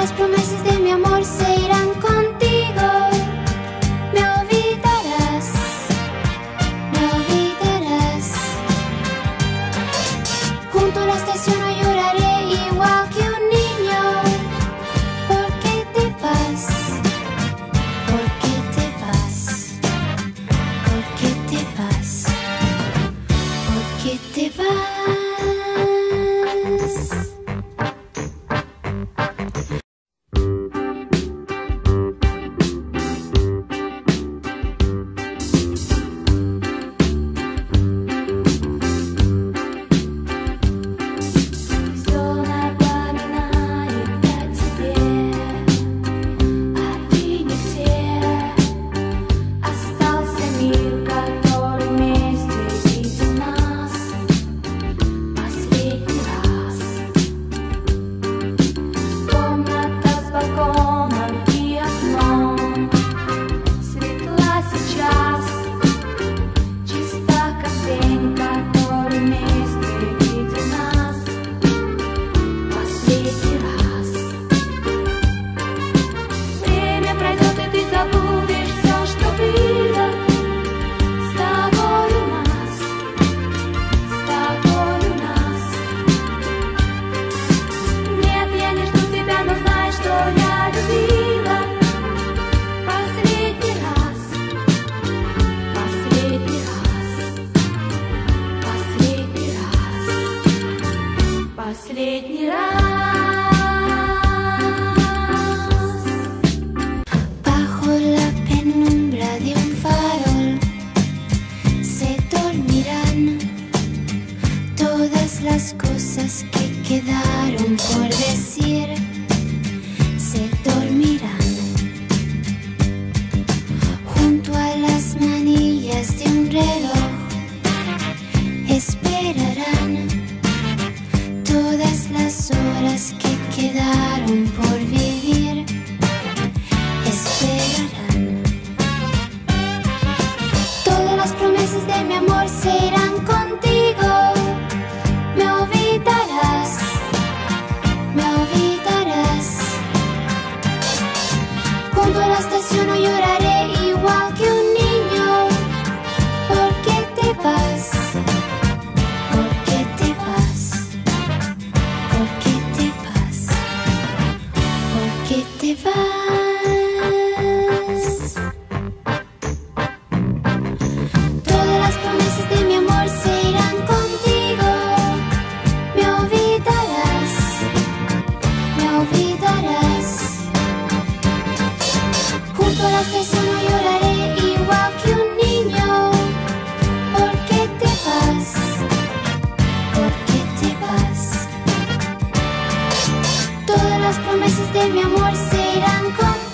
Las promesas de mi amor se irán contigo. Me olvidarás, me olvidarás. Junto a la estación no lloraré igual que un niño. ¿Por qué te vas? ¿Por qué te vas? ¿Por qué te vas? ¿Por qué te vas? con quedaron por vivir. Llego a la lloraré igual que un niño. ¿Por qué te vas? ¿Por qué te vas? Todas las promesas de mi amor serán contigo.